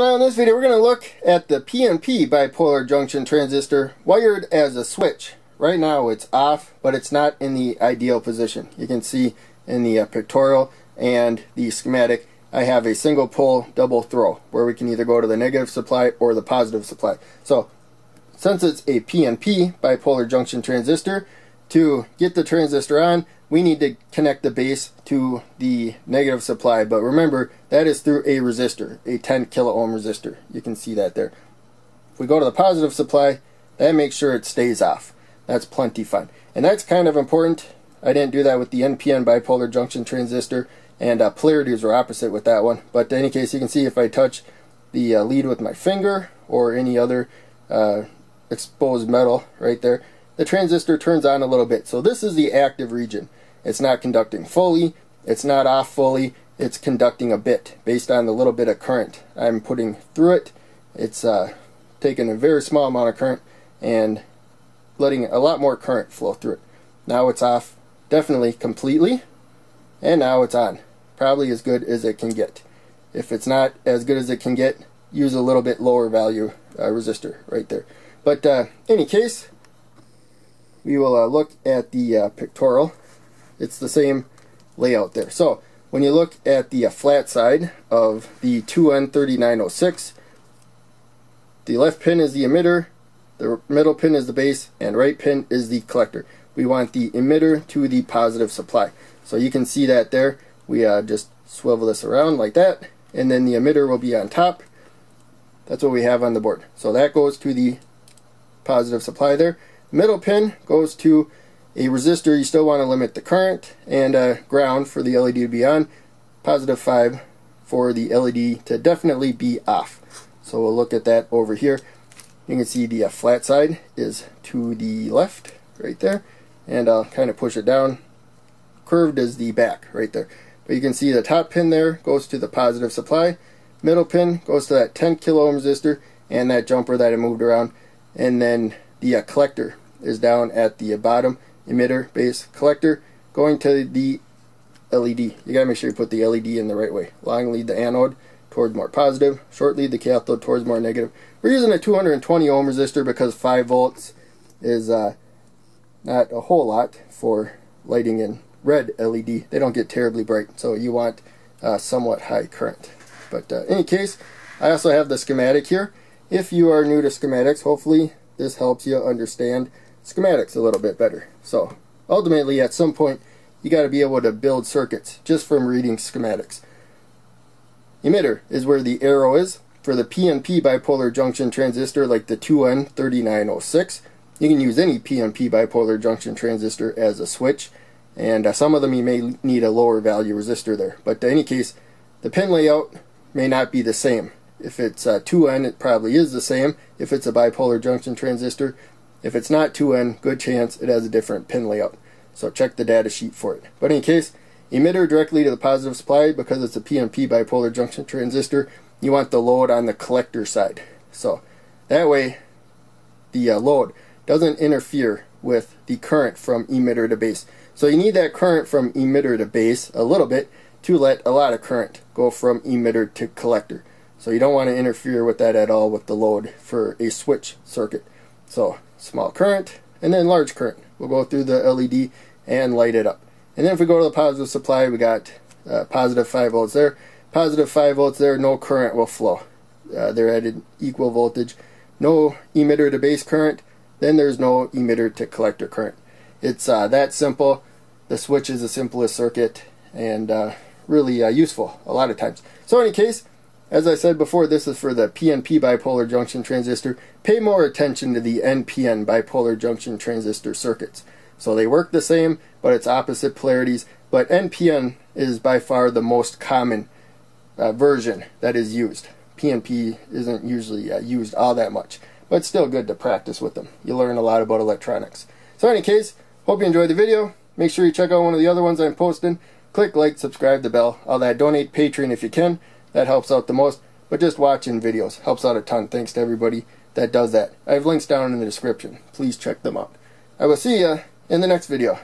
Now in this video we're going to look at the PNP bipolar junction transistor wired as a switch. Right now it's off but it's not in the ideal position. You can see in the uh, pictorial and the schematic I have a single pole double throw where we can either go to the negative supply or the positive supply. So since it's a PNP bipolar junction transistor to get the transistor on we need to connect the base to the negative supply. But remember, that is through a resistor, a 10 kilo ohm resistor. You can see that there. If we go to the positive supply, that makes sure it stays off. That's plenty fine. And that's kind of important. I didn't do that with the NPN bipolar junction transistor, and uh, polarities are opposite with that one. But in any case, you can see if I touch the uh, lead with my finger or any other uh, exposed metal right there, the transistor turns on a little bit. So this is the active region. It's not conducting fully, it's not off fully, it's conducting a bit based on the little bit of current I'm putting through it. It's uh, taking a very small amount of current and letting a lot more current flow through it. Now it's off definitely completely and now it's on. Probably as good as it can get. If it's not as good as it can get, use a little bit lower value uh, resistor right there. But uh, any case, we will uh, look at the uh, pictorial it's the same layout there. So when you look at the uh, flat side of the 2N3906, the left pin is the emitter, the middle pin is the base, and right pin is the collector. We want the emitter to the positive supply. So you can see that there. We uh, just swivel this around like that, and then the emitter will be on top. That's what we have on the board. So that goes to the positive supply there. Middle pin goes to a resistor, you still want to limit the current, and a ground for the LED to be on, positive 5 for the LED to definitely be off. So we'll look at that over here. You can see the uh, flat side is to the left, right there, and I'll kind of push it down. Curved is the back, right there. But you can see the top pin there goes to the positive supply, middle pin goes to that 10 kilo ohm resistor, and that jumper that I moved around, and then the uh, collector is down at the bottom emitter, base, collector, going to the LED. You gotta make sure you put the LED in the right way. Long lead the anode towards more positive, short lead the cathode towards more negative. We're using a 220 ohm resistor because 5 volts is uh, not a whole lot for lighting in red LED. They don't get terribly bright, so you want uh, somewhat high current. But uh, in any case, I also have the schematic here. If you are new to schematics, hopefully this helps you understand schematics a little bit better. So ultimately at some point you got to be able to build circuits just from reading schematics. Emitter is where the arrow is. For the PNP bipolar junction transistor like the 2N3906, you can use any PNP bipolar junction transistor as a switch and uh, some of them you may need a lower value resistor there. But in any case, the pin layout may not be the same. If it's uh, 2N, it probably is the same. If it's a bipolar junction transistor, if it's not 2N, good chance it has a different pin layout. So check the data sheet for it. But in case, emitter directly to the positive supply because it's a PNP bipolar junction transistor. You want the load on the collector side. So that way the uh, load doesn't interfere with the current from emitter to base. So you need that current from emitter to base a little bit to let a lot of current go from emitter to collector. So you don't want to interfere with that at all with the load for a switch circuit. So small current, and then large current. We'll go through the LED and light it up. And then if we go to the positive supply, we got uh, positive 5 volts there. Positive 5 volts there, no current will flow. Uh, they're at an equal voltage. No emitter to base current, then there's no emitter to collector current. It's uh, that simple. The switch is the simplest circuit and uh, really uh, useful a lot of times. So in any case, as I said before, this is for the PNP bipolar junction transistor. Pay more attention to the NPN bipolar junction transistor circuits. So they work the same, but it's opposite polarities. But NPN is by far the most common uh, version that is used. PNP isn't usually uh, used all that much, but it's still good to practice with them. You learn a lot about electronics. So in any case, hope you enjoyed the video. Make sure you check out one of the other ones I'm posting. Click like, subscribe, the bell, all that. Donate Patreon if you can. That helps out the most. But just watching videos helps out a ton. Thanks to everybody that does that. I have links down in the description. Please check them out. I will see you in the next video.